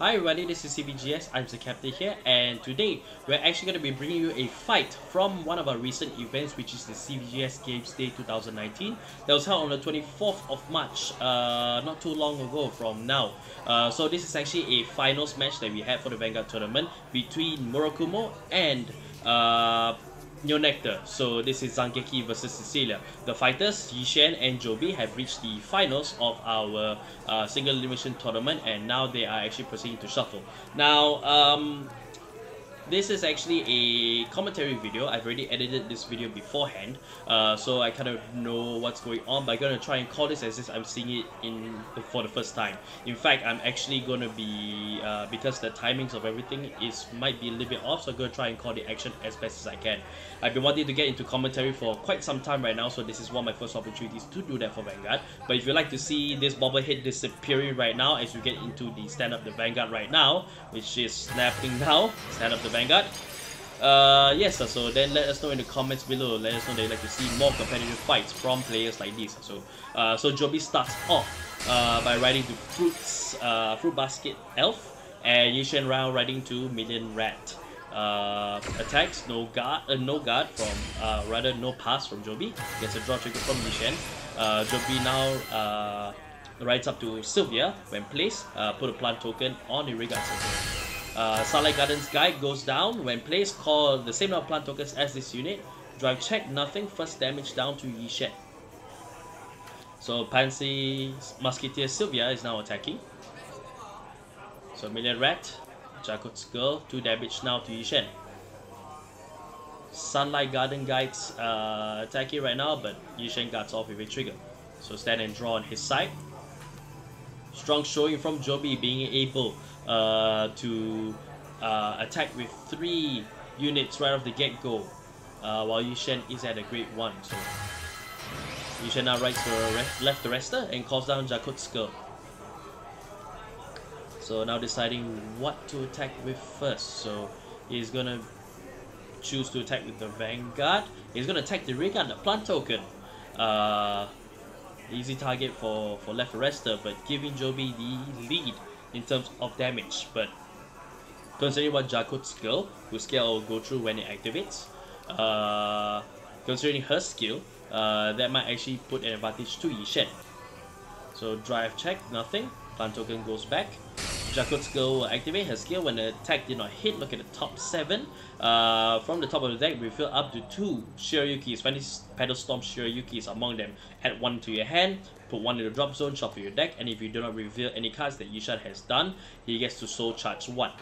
Hi everybody, this is CVGS, I'm the captain here and today we're actually going to be bringing you a fight from one of our recent events which is the CVGS Games Day 2019 that was held on the 24th of March, uh, not too long ago from now. Uh, so this is actually a finals match that we had for the Vanguard tournament between Murakumo and uh, Nectar. So this is Zangeki versus Cecilia. The fighters, Yee Shean and Joby, have reached the finals of our uh, single elimination tournament and now they are actually proceeding to shuffle. Now, um, this is actually a commentary video. I've already edited this video beforehand, uh, so I kind of know what's going on. But I'm gonna try and call this as if I'm seeing it in for the first time. In fact, I'm actually gonna be uh, because the timings of everything is might be a little bit off, so I'm gonna try and call the action as best as I can. I've been wanting to get into commentary for quite some time right now, so this is one of my first opportunities to do that for Vanguard. But if you like to see this bobblehead disappearing right now as we get into the stand up the Vanguard right now, which is snapping now, stand up the Vanguard. Uh, yes, so then let us know in the comments below. Let us know that you'd like to see more competitive fights from players like this. So, uh, so Joby starts off uh, by riding to Fruits, uh, Fruit Basket Elf, and Yee Shean Rao riding to Million Rat. Uh, attacks, no guard, uh, no guard from, uh, rather no pass from Joby. Gets a draw trigger from Yee Shean. Uh, Joby now uh, rides up to Sylvia when placed. Uh, put a plant token on the Circle. Uh, Starlight Gardens Guide goes down when placed. Call the same number of plant tokens as this unit. Drive check, nothing. First damage down to Yee Shean. So Pansy Musketeer Sylvia is now attacking. So Million Rat, Jakut's Girl, 2 damage now to Yee Shean. Sunlight Garden Guides uh, attacking right now, but Yee Shean guards off with a trigger. So stand and draw on his side. Strong showing from Joby being able uh, to uh, attack with 3 units right off the get-go, uh, while Yee Shean is at a grade 1. So Yee Shean now rides the left arrestor and calls down Jakut's Girl. So now deciding what to attack with first. So he's gonna choose to attack with the Vanguard. He's gonna attack the Regard, the plant token. Uh, easy target for, for left arrestor, but giving Joby the lead in terms of damage. But considering what Jakut's skill, whose skill will go through when it activates, uh, considering her skill, uh, that might actually put an advantage to Yee Shean. So drive check, nothing. Plant token goes back. Jakut's skill will activate her skill when the attack did not hit. Look at the top 7. Uh, from the top of the deck, refill up to 2 Shirayukis. When these Petal Storm Shirayukis among them, add 1 to your hand, put 1 in the drop zone, shuffle your deck, and if you do not reveal any cards that Yee Shean has done, he gets to soul charge 1.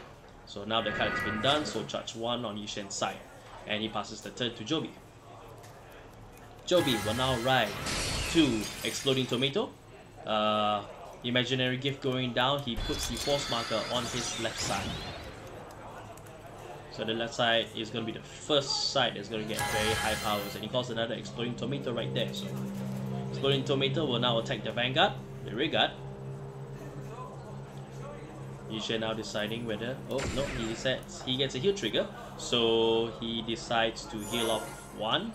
So now the card has been done, soul charge 1 on Yee Shean's side. And he passes the turn to Joby. Joby will now ride 2 Exploding Tomato. Uh, imaginary gift going down, he puts the force marker on his left side. So the left side is going to be the first side that's going to get very high powers and he calls another exploding tomato right there. So exploding tomato will now attack the vanguard, the regard. Yee Shean now deciding whether oh no he sets he gets a heal trigger so he decides to heal off one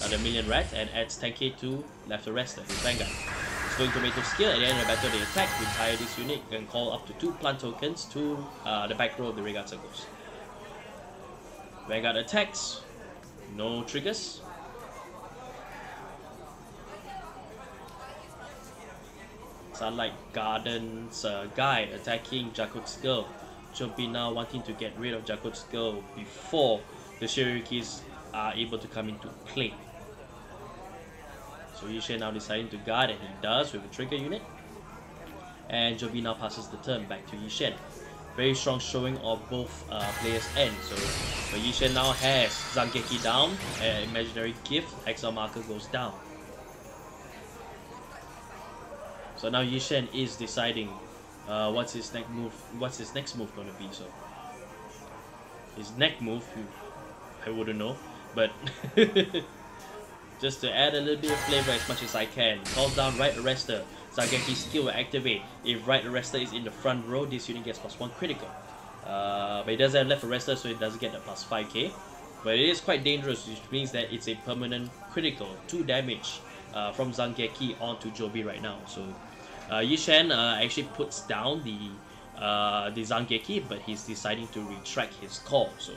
uh, the million rat and adds 10k to left arrestor his vanguard. Going tomato skill at the of the battle they attack, this unit, and call up to 2 plant tokens to uh, the back row of the Regard Circles. Vanguard attacks, no triggers. Sunlight Gardens uh, Guide attacking Jakut's Girl. Now wanting to get rid of Jakut's Girl before the Shirayukis are able to come into play. So Yee Shean now deciding to guard and he does with a trigger unit. And Joby now passes the turn back to Yee Shean. Very strong showing of both uh, players' end. So but Yee Shean now has Zangeki down, an imaginary gift, accel marker goes down. So now Yee Shean is deciding uh, what's his next move. What's his next move gonna be? So his next move, I wouldn't know, but just to add a little bit of flavor as much as I can. Calls down right arrestor. Zangeki's skill will activate. If right arrestor is in the front row, this unit gets plus 1 critical. Uh, but it doesn't have left arrestor, so it doesn't get a plus 5k. But it is quite dangerous, which means that it's a permanent critical, 2 damage uh, from Zangeki onto Joby right now. So uh, Yee Shean uh, actually puts down the uh, the Zangeki, but he's deciding to retract his call. So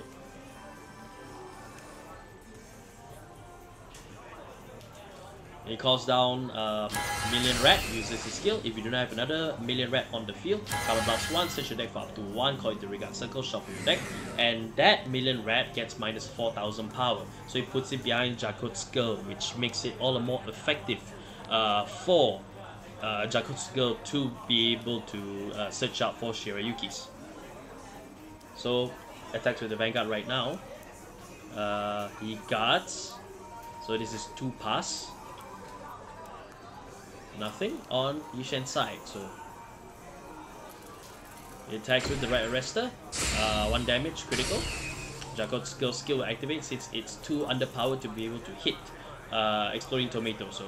He calls down um, Million Rat, uses his skill. If you do not have another Million Rat on the field, Counter Blast 1, search your deck for up to 1, call into Regard Circle, shuffle your deck, and that Million Rat gets minus 4000 power. So he puts it behind Jakut's Skull, which makes it all the more effective uh, for uh, Jakot's Skull to be able to uh, search out for Shirayukis. So, attacks with the Vanguard right now. Uh, he guards. So this is 2 pass nothing on Yee Shean's side. So he attacks with the right arrestor, uh, one damage, critical. Jakot's skill skill will activate since it's too underpowered to be able to hit uh, Exploding Tomato. So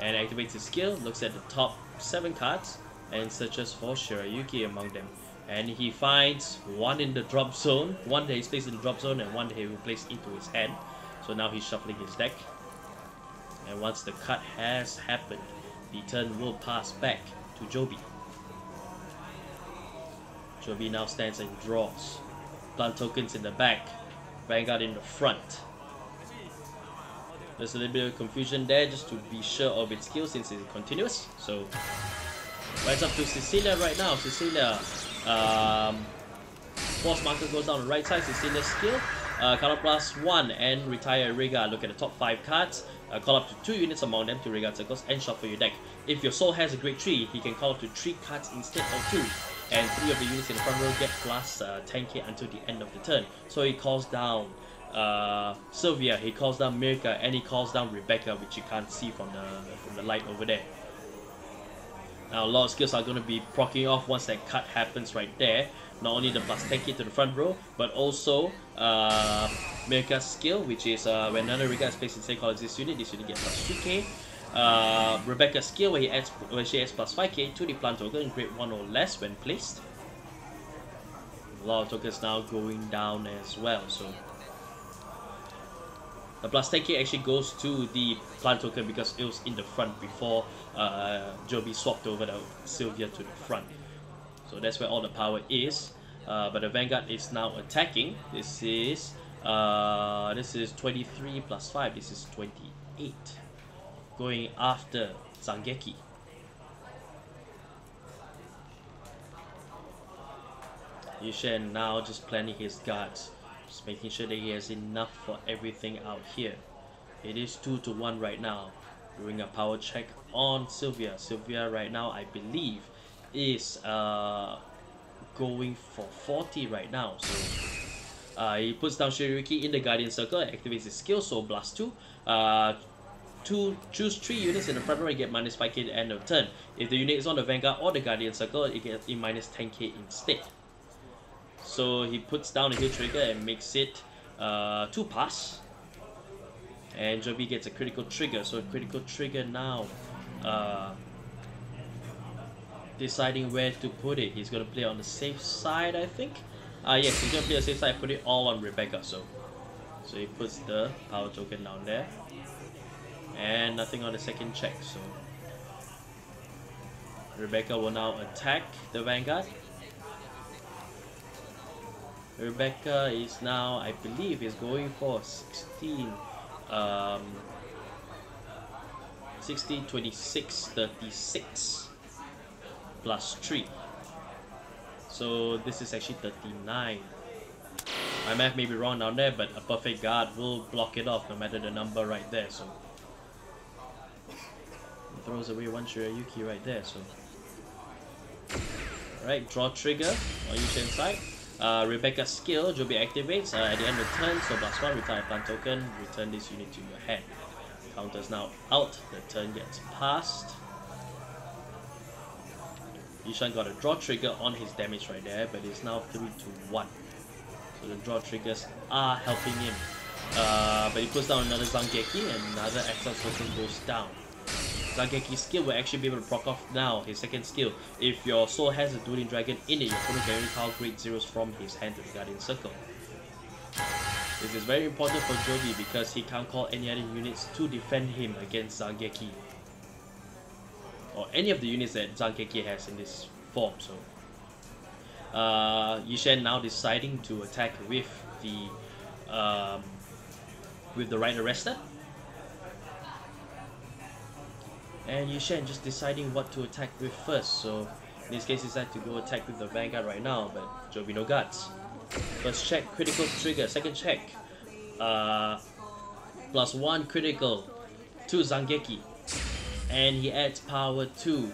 and activates his skill, looks at the top seven cards and searches for Shirayuki among them. And he finds one in the drop zone, one that he's placed in the drop zone and one that he will place into his hand. So now he's shuffling his deck. And once the cut has happened, the turn will pass back to Joby. Joby now stands and draws. Plant tokens in the back, Vanguard in the front. There's a little bit of confusion there just to be sure of its skill since it's continuous. So, right up to Cecilia right now. Cecilia, um, force marker goes down the right side. Cecilia's skill, uh, color plus one and retire Riga. Look at the top five cards. Uh, call up to 2 units among them to regard circles and shuffle your deck. If your soul has a grade 3, he can call up to 3 cards instead of 2. And 3 of the units in the front row get plus uh, 10k until the end of the turn. So he calls down uh, Sylvia, he calls down Mirka, and he calls down Rebecca, which you can't see from the, from the light over there. Now a lot of skills are going to be proccing off once that cut happens right there. Not only the plus 10k to the front row, but also uh, skill, which is uh, when another Rika is placed in as this unit, this unit gets plus 3k. Uh, Rebecca's skill, where, he adds, where she adds plus 5k to the plant token, grade 1 or less when placed. A lot of tokens now going down as well, so the plus 10k actually goes to the plant token because it was in the front before uh, Joby swapped over the Sylvia to the front. So that's where all the power is. Uh, but the Vanguard is now attacking. This is uh, this is 23 plus 5. This is 28. Going after Zangeki. Yee Shean now just planning his guards. Just making sure that he has enough for everything out here. It is 2 to 1 right now. Doing a power check on Sylvia. Sylvia right now I believe is uh, going for 40 right now. So uh, he puts down Shirayuki in the Guardian Circle and activates his skill, so Blast 2. Uh, two, choose 3 units in the front row and get minus 5k at the end of turn. If the unit is on the Vanguard or the Guardian Circle, it gets a minus 10k instead. So he puts down a hit trigger and makes it uh, 2 pass. And Joby gets a critical trigger, so critical trigger now. Uh, deciding where to put it. He's going to play on the safe side, I think. Ah yes, he's going to play on the safe side, put it all on Rebecca, so. So he puts the power token down there. And nothing on the second check, so. Rebecca will now attack the Vanguard. Rebecca is now, I believe, is going for 16. Um, 16, 26, 36 plus 3. So this is actually 39. My math may be wrong down there, but a perfect guard will block it off no matter the number right there. So throws away one Shirayuki right there. So Alright, draw trigger on Yee Shean side. Uh, Rebecca's skill, Joby activates uh, at the end of turn, so plus one, retire plant token, return this unit to your hand. Counter's now out, the turn gets passed. Yee Shean got a draw trigger on his damage right there, but it's now 3 to 1. So the draw triggers are helping him. Uh, but he puts down another Zangeki and another Accel token goes down. Zangeki's skill will actually be able to proc off now, his second skill. If your soul has a Dueling Dragon in it, your opponent can only call grade zeros from his hand to the Guardian Circle. This is very important for Joby because he can't call any other units to defend him against Zangeki or any of the units that Zangeki has in this form. So Uh, Yee Shean now deciding to attack with the um, with the right arrestor. And Yee Shean just deciding what to attack with first. So in this case, he decided to go attack with the Vanguard right now, but Joby no guts. First check, critical trigger. Second check, uh, plus one critical to Zangeki. And he adds power to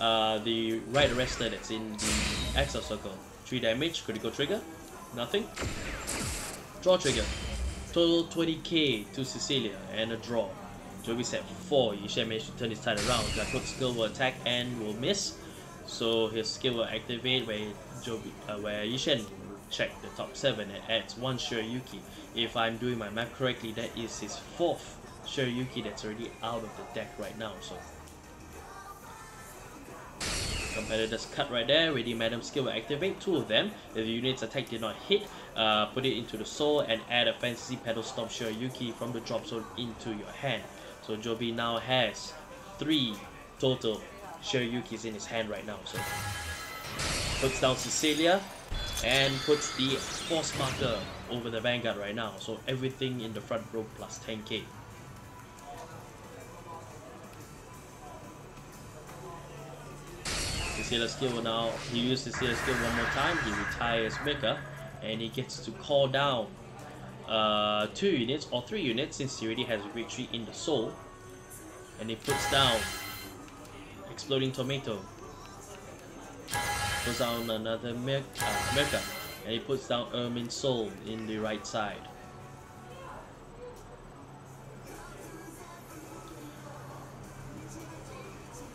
uh, the right wrestler that's in the Accel circle. 3 damage, critical trigger, nothing. Draw trigger. Total 20k to Cecilia and a draw. Joby set 4. Yee Shean managed to turn his tide around. Jacob skill will attack and will miss. So his skill will activate where Joby, uh, where Yee Shean check the top 7 and adds 1 Shirayuki. If I'm doing my math correctly, that is his 4th Shirayuki that's already out of the deck right now. So competitors cut right there. Ready Madam skill will activate two of them. If the unit's attack did not hit, uh, put it into the soul and add a fantasy Petal Storm Shirayuki from the drop zone into your hand. So Joby now has three total Shirayukis in his hand right now. So puts down Cecilia and puts the force marker over the Vanguard right now. So everything in the front row plus 10k. Cecilia skill now, he uses Cecilia skill one more time, he retires Mika and he gets to call down uh, two units or three units since he already has retreat in the soul. And he puts down exploding tomato. Puts down another Mer uh, and he puts down Ermin Soul in the right side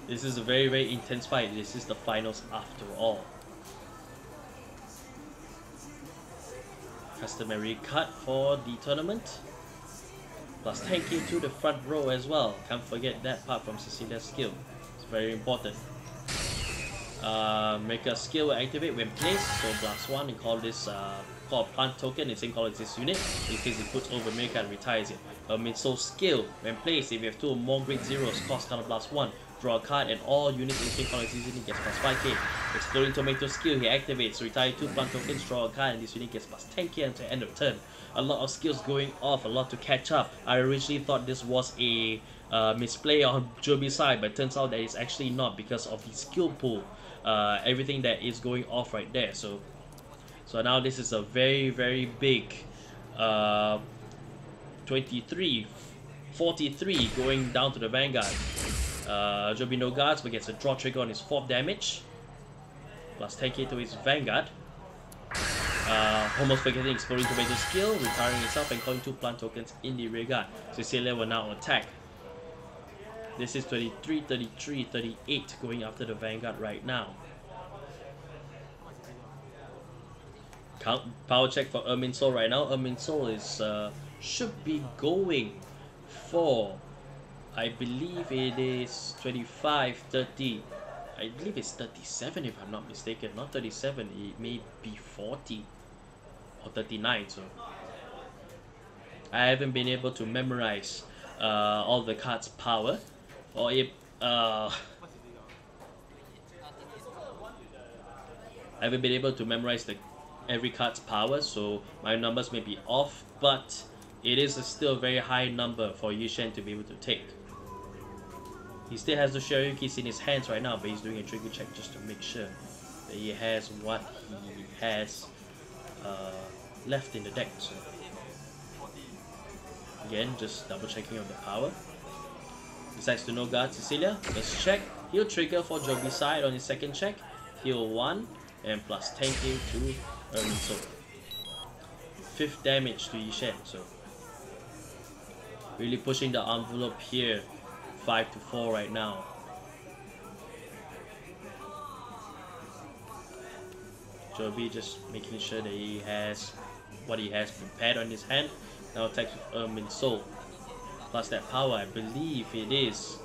This is a very very intense fight. This is the finals after all. Customary cut for the tournament. Plus 10k to the front row as well. Can't forget that part from Cecilia's skill. It's very important. Uh, make a skill activate when placed. So blast one and call this uh, call plant token. The same color as this unit. In case it puts over Mika and retires it. A mid soul skill when placed. If you have two or more grade zeros, cost counter blast one draw a card, and all units in same color season gets plus 5k. Exploding Tomato skill he activates, retire 2 plant tokens, draw a card, and this unit gets plus 10k until end of turn. A lot of skills going off, a lot to catch up. I originally thought this was a uh, misplay on Joby's side, but turns out that it's actually not because of the skill pool. Uh, everything that is going off right there. So, so now this is a very very big uh, 23, 43 going down to the Vanguard. Uh, Joby no guards but gets a draw trigger on his 4th damage. Plus 10k to his Vanguard. Uh, almost forgetting Exploding Tomato skill, retiring itself and calling 2 plant tokens in the rear. Cecilia will now attack. This is 23, 33, 38 going after the Vanguard right now. Count power check for Ermin right now. Ermin is uh, should be going for I believe it is 25, 30. I believe it's 37 if I'm not mistaken. Not 37, it may be 40 or 39. So I haven't been able to memorize uh, all the cards' power or if uh, I haven't been able to memorize the every card's power, so my numbers may be off, but it is a still very high number for Yee Shean to be able to take. He still has the Shirayukis in his hands right now, but he's doing a trigger check just to make sure that he has what he has uh, left in the deck. So again, just double checking on the power. Decides to no guard Cecilia. Let's check. He'll trigger for Joby side on his second check. Heal 1 and plus 10 heal 2 um, so, 5th damage to Yee Shean, so. Really pushing the envelope here 5 to 4 right now. Joby just making sure that he has what he has prepared on his hand. Now attacks with um, Soul. Plus that power I believe it is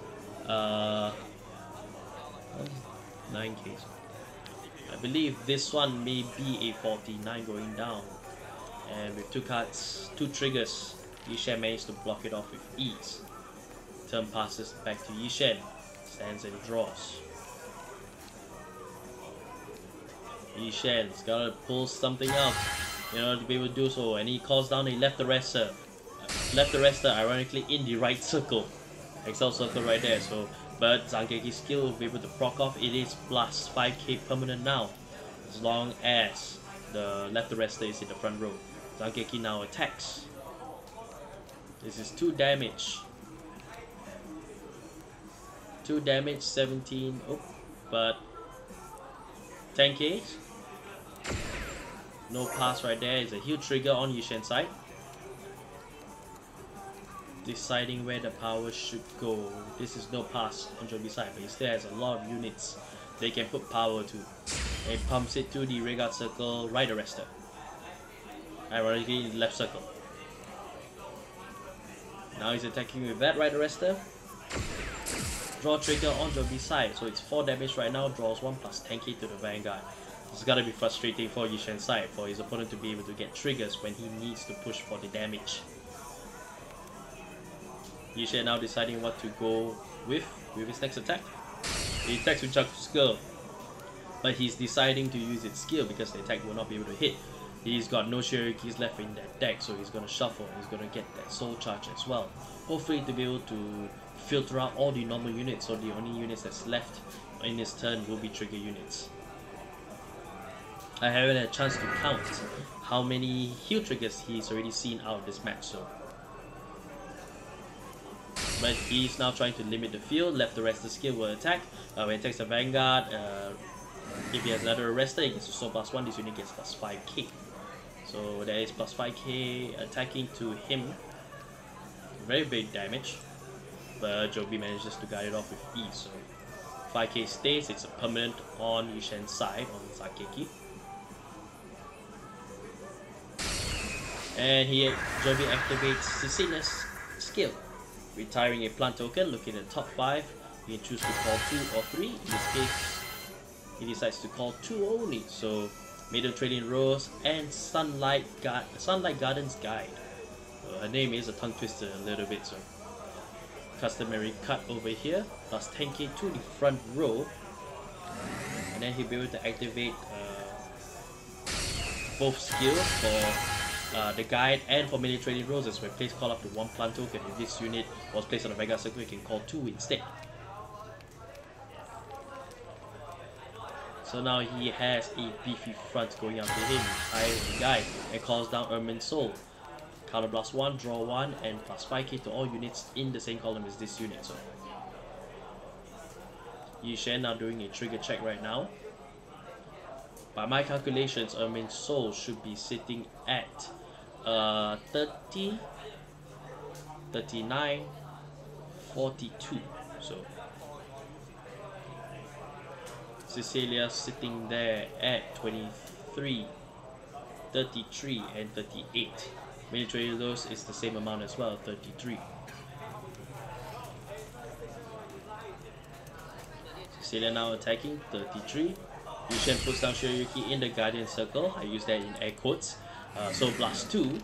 uh, 9k I believe this one may be a 49 going down. And with two cards, two triggers, Yee Shean managed to block it off with ease. Turn passes back to Yee Shean. Stands and draws. Yee Shean's gotta pull something out in order to be able to do so, and he calls down a left arrestor. Left arrestor, ironically, in the right circle. Accel circle right there, so but Zangeki's skill will be able to proc off. It is plus 5k permanent now, as long as the left arrestor is in the front row. Zangeki now attacks. This is 2 damage. 2 damage, 17, oh, but 10k. No pass right there. It's a heal trigger on Yee Shean side. Deciding where the power should go. This is no pass on Joby side, but he still has a lot of units they can put power to. And pumps it to the Regard Circle right arrestor. Ironically, left circle. Now he's attacking with that right arrestor. Draw trigger on Joby side, so it's 4 damage right now, draws 1 plus 10k to the Vanguard. It's gotta be frustrating for Yee Shean's side for his opponent to be able to get triggers when he needs to push for the damage. Yee Shean now deciding what to go with with his next attack. He attacks with Chaku's skill, but he's deciding to use its skill because the attack will not be able to hit. He's got no Shirayukis left in that deck, so he's gonna shuffle. He's gonna get that soul charge as well. Hopefully to be able to filter out all the normal units, so the only units that's left in his turn will be trigger units. I haven't had a chance to count how many heal triggers he's already seen out of this match, so. But he's now trying to limit the field, left the rest of the skill will attack. Uh, when he attacks the Vanguard, uh, if he has another arrestor, he gets a soul plus 1, this unit gets plus 5k. So that is plus 5k attacking to him. Very big damage. But Joby manages to guide it off with ease. So 5k stays, it's a permanent on Yee Shean's side, on Zangeki. And he Joby activates Cecilia's skill. Retiring a plant token, looking at the top 5, he can choose to call 2 or 3. In this case, he decides to call 2 only. So Maiden Trading Rose and Sunlight, Ga Sunlight Gardens Guide. Uh, her name is a tongue twister a little bit, so customary cut over here, plus 10k to the front row. And then he'll be able to activate uh, both skills for uh, the guide and for melee trading roses where place call up to one plant token. If this unit was placed on a Vanguard circle, you can call two instead. So now he has a beefy front going after him, hires the guy and calls down Ermin Soul. Counter blast 1, draw 1, and plus 5k to all units in the same column as this unit. So Yee Shean now doing a trigger check right now. By my calculations, Ermin Soul should be sitting at uh, 30, 39, 42. So Cecilia sitting there at 23, 33, and 38. Military loss is the same amount as well, 33. Cecilia now attacking, 33. Yee Shean puts down Shirayuki in the Guardian Circle. I use that in air quotes. Uh, so plus 2.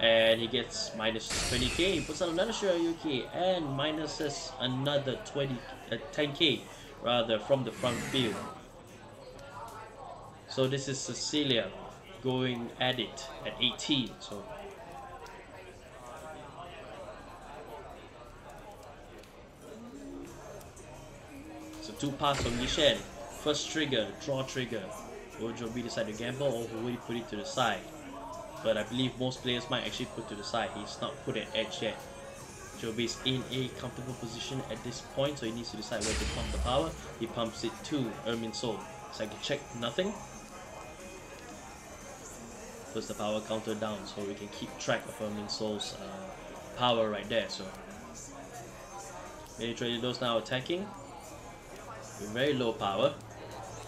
And he gets minus 20k. He puts down another Shirayuki and minuses another 20, uh, 10k rather from the front field. So this is Cecilia going at it at 18. So So two pass from Yee Shean. First trigger, draw trigger. Will Joby decide to gamble or will he put it to the side? But I believe most players might actually put to the side. He's not put an edge yet. Joby's in a comfortable position at this point, so he needs to decide where to pump the power. He pumps it to Ermin Soul. So I can check nothing. Puts the power counter down so we can keep track of Ermin Soul's uh, power right there. So Many those now attacking with very low power.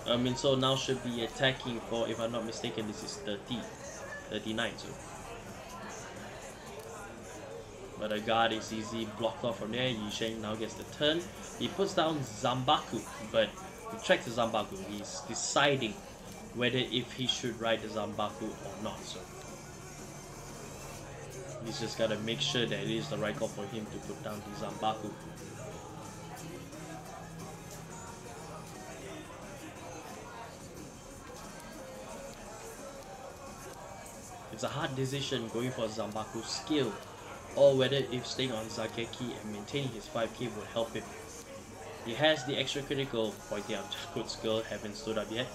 Ermin Soul now should be attacking for, if I'm not mistaken, this is 30, 39 so. But the guard is easy blocked off from there. Yee Shean now gets the turn. He puts down Zambaku but he tracks the Zanbaku. He's deciding whether if he should ride the Zanbaku or not. So he's just gotta make sure that it is the right call for him to put down the Zanbaku. It's a hard decision going for Zanbaku's skill, or whether if staying on Zangeki and maintaining his 5k will help him. He has the extra critical, pointing out Jakut's skill haven't stood up yet.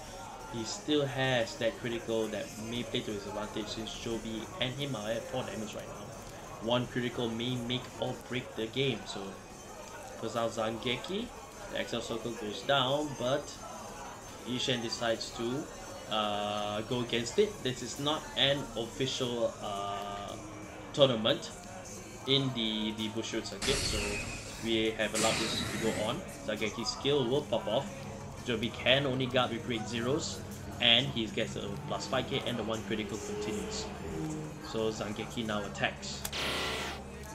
He still has that critical that may play to his advantage since Joby and him are at 4 damage right now. One critical may make or break the game, so First out Zangeki, the Accel Circle goes down, but Yee Shean decides to uh, go against it. This is not an official uh, tournament in the, the Bushiroad circuit, so we have allowed this to go on. Zangeki's skill will pop off. Joby can only guard with grade zeros, and he gets a plus 5k and the one critical continues. So Zangeki now attacks.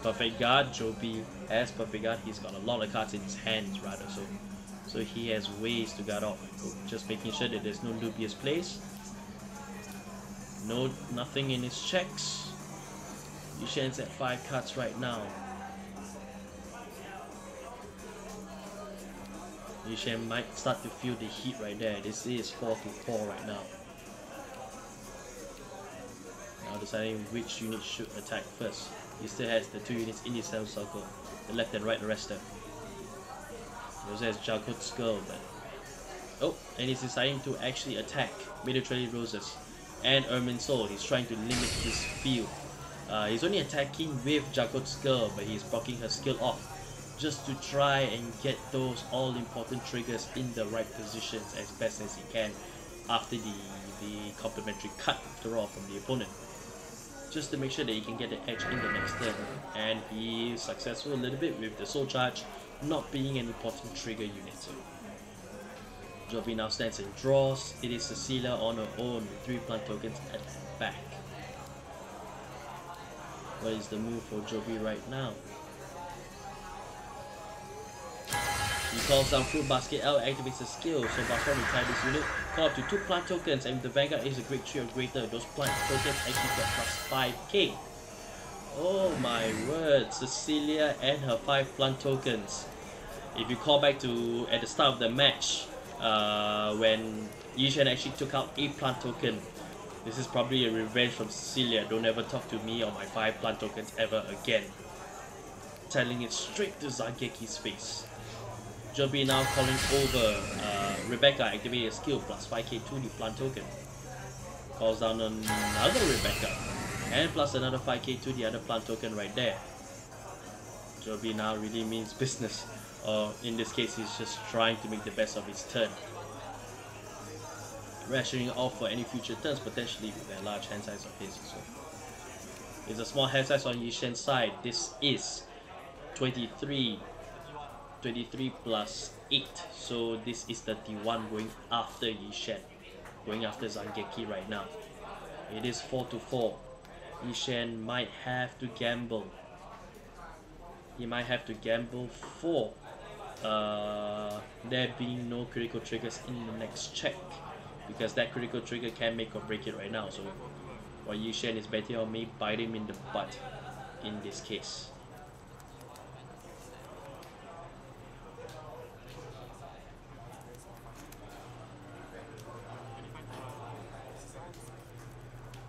Perfect guard, Joby has perfect guard. He's got a lot of cards in his hands rather, so so he has ways to guard off. Just making sure that there's no dubious plays. No, nothing in his checks. Yee Shean's at 5 cards right now. Yee Shean might start to feel the heat right there. This is 4 to 4 right now. Now deciding which unit should attack first. He still has the two units in his cell circle, the left and right arrestor. Also has Jakut's Skull, but Oh, and he's deciding to actually attack Military Roses and Irminsul. He's trying to limit his field. Uh, he's only attacking with Jakut's Skull, but he's blocking her skill off just to try and get those all important triggers in the right positions as best as he can after the, the complementary cut after from the opponent just to make sure that he can get the edge in the next turn. And is successful a little bit with the soul charge not being an important trigger unit. Joby now stands and draws. It is Cecilia on her own with 3 plant tokens at the back. What is the move for Joby right now? He calls down Fruit Basket L, activates a skill, so Basra retire this unit, call up to 2 plant tokens, and the Vanguard is a Great Tree or greater, those plant tokens actually get plus 5k. Oh my word, Cecilia and her 5 plant tokens. If you call back to at the start of the match, uh, when Yee Shean actually took out a plant token, this is probably a revenge from Cecilia. Don't ever talk to me or my 5 plant tokens ever again. Telling it straight to Zangeki's face. Joby now calling over uh, Rebecca, activating a skill plus 5k to the plant token. Calls down another Rebecca, and plus another 5k to the other plant token right there. Joby now really means business, or in this case he's just trying to make the best of his turn. Rationing off for any future turns potentially with a large hand size of his. So it's a small hand size on Yee Shean's side. This is 23 23 plus 8 so this is 31 going after Yee Shean going after Zangeki right now it is 4 to 4 Yee Shean might have to gamble. He might have to gamble for uh, there being no critical triggers in the next check. Because that critical trigger can make or break it right now. So what Yee Shean is betting on me bite him in the butt in this case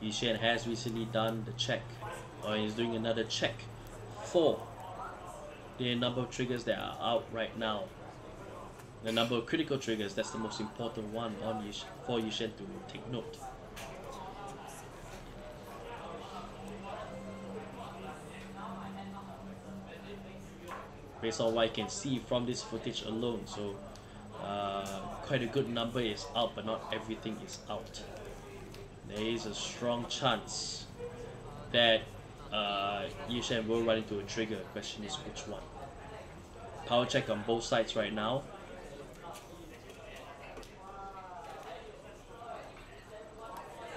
Yee Shean has recently done the check or is doing another check for the number of triggers that are out right now. The number of critical triggers, that's the most important one on Yish for Yee Shean to take note. Based on what I can see from this footage alone, so uh, quite a good number is out, but not everything is out there is a strong chance that uh, Yee Shean will run into a trigger. Question is which one. Power check on both sides right now.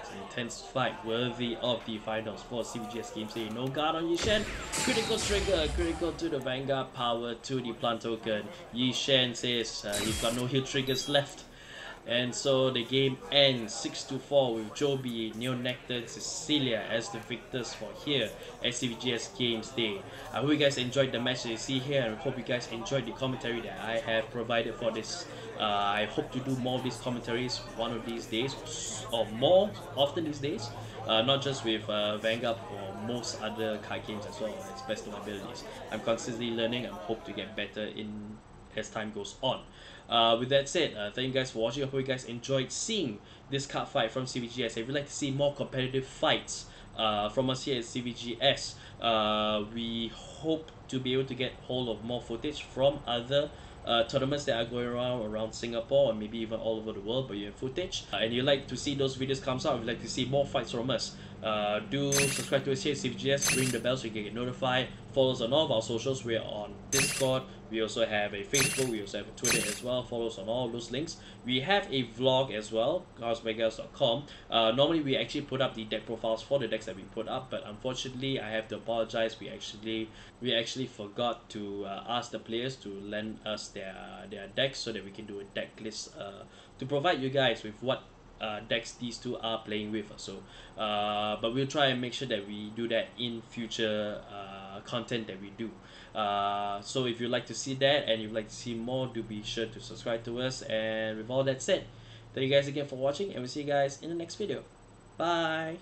It's an intense fight worthy of the finals for CVGS Games Day. No guard on Yee Shean. Critical trigger, critical to the Vanguard, power to the plant token. Yee Shean says uh, he's got no heal triggers left. And so the game ends 6 to 4 with Joby, Neo Nectar, and Cecilia as the victors for here at CVGS Games Day. I hope you guys enjoyed the match that you see here and hope you guys enjoyed the commentary that I have provided for this. Uh, I hope to do more of these commentaries one of these days or more often these days uh, not just with uh, Vanguard or most other card games as well, as best of my abilities. I'm constantly learning and hope to get better in as time goes on. Uh, with that said, uh, thank you guys for watching. I hope you guys enjoyed seeing this card fight from CVGS. If you'd like to see more competitive fights uh, from us here at CVGS, uh, we hope to be able to get hold of more footage from other uh, tournaments that are going around around Singapore or maybe even all over the world but you have footage uh, and you like to see those videos comes out if you like to see more fights from us uh, do subscribe to us here at CVGS ring the bell so you can get notified follow us on all of our socials we're on Discord we also have a Facebook we also have a Twitter as well. Follow us on all those links. We have a vlog as well chaosvegas.com uh, normally we actually put up the deck profiles for the decks that we put up but unfortunately I have to apologize. We actually we actually forgot to uh, ask the players to lend us their their decks so that we can do a deck list uh, to provide you guys with what uh, decks these two are playing with. So uh, but we'll try and make sure that we do that in future uh, content that we do. Uh, so if you'd like to see that and you'd like to see more do be sure to subscribe to us. And with all that said thank you guys again for watching and we'll see you guys in the next video. Bye